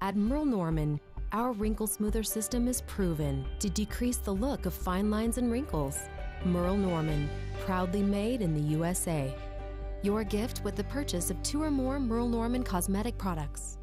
At Merle Norman, our wrinkle smoother system is proven to decrease the look of fine lines and wrinkles. Merle Norman, proudly made in the USA. Your gift with the purchase of two or more Merle Norman cosmetic products.